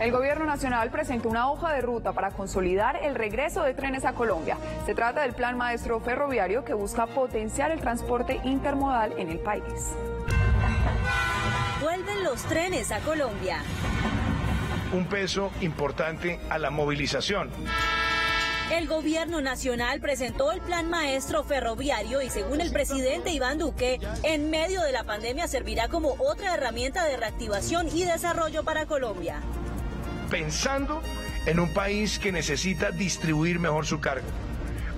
El gobierno nacional presentó una hoja de ruta para consolidar el regreso de trenes a Colombia. Se trata del Plan Maestro Ferroviario que busca potenciar el transporte intermodal en el país. Vuelven los trenes a Colombia. Un peso importante a la movilización. El gobierno nacional presentó el plan maestro ferroviario y según el presidente Iván Duque, en medio de la pandemia servirá como otra herramienta de reactivación y desarrollo para Colombia. Pensando en un país que necesita distribuir mejor su carga.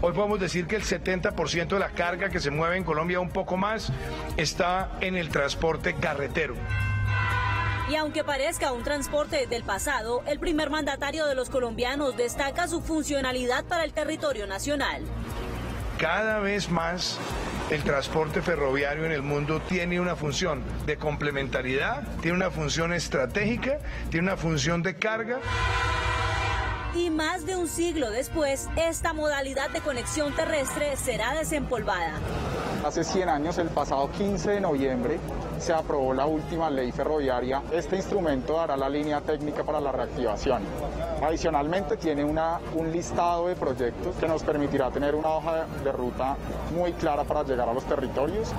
Hoy podemos decir que el 70% de la carga que se mueve en Colombia, un poco más, está en el transporte carretero. Y aunque parezca un transporte del pasado, el primer mandatario de los colombianos destaca su funcionalidad para el territorio nacional. Cada vez más el transporte ferroviario en el mundo tiene una función de complementariedad, tiene una función estratégica, tiene una función de carga. Y más de un siglo después, esta modalidad de conexión terrestre será desempolvada. Hace 100 años, el pasado 15 de noviembre, se aprobó la última ley ferroviaria. Este instrumento dará la línea técnica para la reactivación. Adicionalmente tiene un listado de proyectos que nos permitirá tener una hoja de ruta muy clara para llegar a los territorios.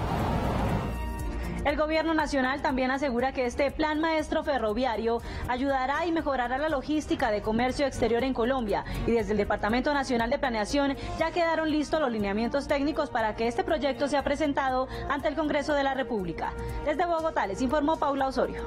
El gobierno nacional también asegura que este plan maestro ferroviario ayudará y mejorará la logística de comercio exterior en Colombia y desde el Departamento Nacional de Planeación ya quedaron listos los lineamientos técnicos para que este proyecto sea presentado ante el Congreso de la República. Desde Bogotá les informó Paula Osorio.